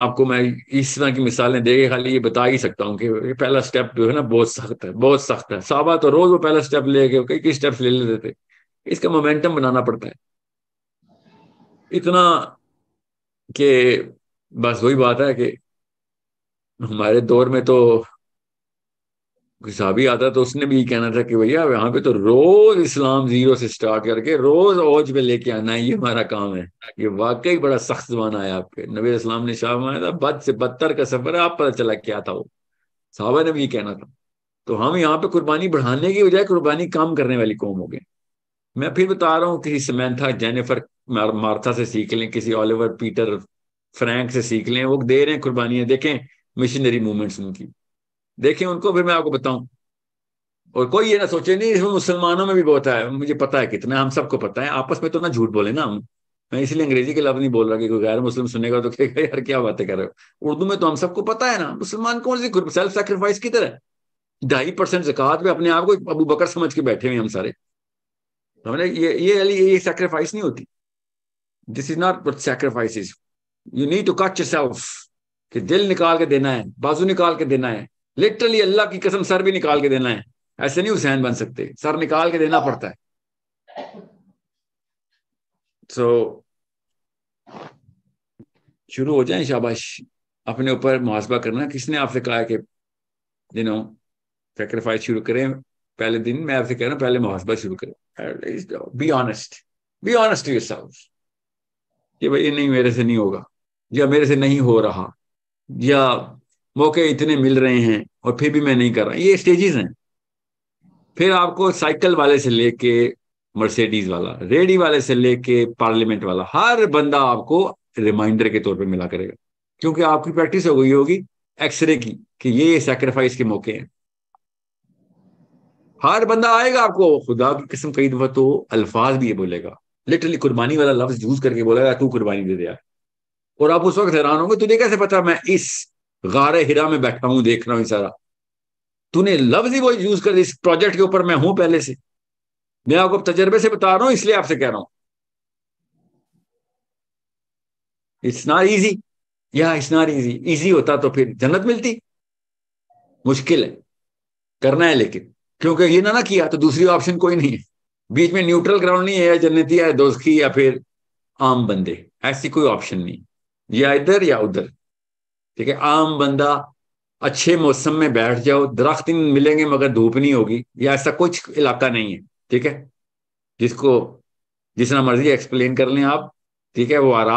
आपको मैं इस तरह की मिसालें देखे खाली ये बता ही सकता हूँ कि ये पहला स्टेप जो है ना बहुत सख्त है, बहुत सख्त है। साबा तो रोज वो पहला स्टेप ले गए कई कई स्टेप्स ले लेते थे। इसका मोमेंटम बनाना पड़ता है। इतना कि बस वही बात है कि हमारे दौर में तो साहबी आता तो उसने भी कहना था कि भैया, यहाँ पे तो रोज इस्लाम ज़ीरो से स्टार्ट करके रोज ओज पे लेके आना ये हमारा काम है। ये वाकई बड़ा सख्त जमाना है आपके। नबी इस्लाम ने शाह माना था, बद से बदतर का सफ़र है, आप पता चला क्या था वो। साहबा ने भी ये कहना था। तो हम यहाँ पे कुर्बानी बढ़ाने की बजाय कुर्बानी कम करने वाली कौम हो गए। मैं फिर बता रहा हूँ किसी समैंथा जेनिफर मार्था से सीख लें, किसी ओलिवर पीटर फ्रैंक से सीख लें, वो दे रहे हैं कुर्बानियाँ, देखें मिशनरी मूवमेंट्स उनकी। देखें उनको, फिर मैं आपको बताऊँ। और कोई ये ना सोचे, नहीं, इसमें मुसलमानों में भी बहुत है, मुझे पता है कितना, हम सबको पता है। आपस में तो ना झूठ बोले ना हम। मैं इसलिए अंग्रेज़ी के लफ्ज नहीं बोल रहा कि कोई गैर मुस्लिम सुनेगा तो कहेगा, यार, क्या बातें कर रहे हो? उर्दू में तो हम सबको पता है ना। मुसलमान कौन सी सेल्फ सेक्रीफाइस की तरह? ढाई परसेंट जक़ात पे अपने आप को अबू बकर समझ के बैठे हुए हम सारे। हमने ये ये ये सेक्रीफाइस नहीं होती। This is not sacrifice you need to cut yourself कि दिल निकाल के देना है, बाजू निकाल के देना है। लिटरली अल्लाह की कसम सर भी निकाल के देना है। ऐसे नहीं हुसैन बन सकते। सर निकाल के देना पड़ता है। सो so, शुरू हो जाए शाबाश। अपने ऊपर मुहासबा करना। किसने आपसे कहा कि यू सेक्रीफाइस शुरू करें? पहले दिन मैं आपसे कह रहा हूँ पहले मुहासबा शुरू करें। Be honest be honest your कि भाई नहीं मेरे से नहीं होगा। या मेरे से नहीं हो रहा। या मौके इतने मिल रहे हैं और फिर भी मैं नहीं कर रहा ये स्टेजेस हैं। फिर आपको साइकिल वाले से लेके मर्सिडीज वाला रेडी वाले से लेके पार्लियामेंट वाला, हर बंदा आपको रिमाइंडर के तौर पे मिला करेगा। क्योंकि आपकी प्रैक्टिस हो गई होगी एक्सरे की, कि ये सेक्रीफाइस के मौके हैं। हर बंदा आएगा आपको, खुदा की किस्म, कई दफ़ा तो अल्फाज भी ये बोलेगा। लिटरली कुर्बानी वाला लफ्ज यूज़ करके बोलेगा, तू कुर्बानी दे दिया और आप उस वक्त हैरान होंगे, तुझे कैसे पता मैं इस गारे हिरा में बैठा हूँ, देख रहा हूँ सारा तूने लफ्ज ही वो यूज़ कर इस प्रोजेक्ट के ऊपर मैं हूँ पहले से। मैं आपको तजर्बे से बता रहा हूँ, इसलिए आपसे कह रहा हूँ। इट्स नॉट इजी या इट्स नॉट इजी इजी होता तो फिर जन्नत मिलती। मुश्किल है। करना है लेकिन। क्योंकि ये ना ना किया तो दूसरी ऑप्शन कोई नहीं है। बीच में न्यूट्रल ग्राउंड नहीं है या जन्नती है, दोस्ती या फिर आम बंदे। ऐसी कोई ऑप्शन नहीं। या इधर या उधर। ठीक है, आम बंदा अच्छे मौसम में बैठ जाओ, दरख्त मिलेंगे मगर धूप नहीं होगी, या ऐसा कुछ इलाका नहीं है, ठीक है? जिसको जितना मर्ज़ी एक्सप्लेन कर लें आप, ठीक है, वो आराम